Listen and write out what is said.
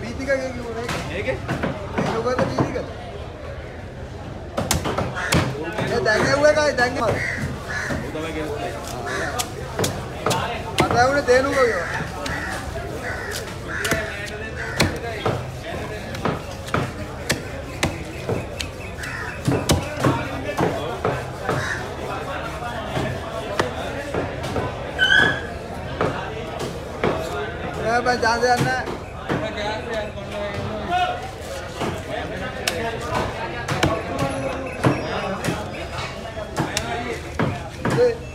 बीती का एक होगा तो बीती का। देंगे हुए का देंगे। पता है उन्हें दे लूँगा ये मैं जान जाना Good.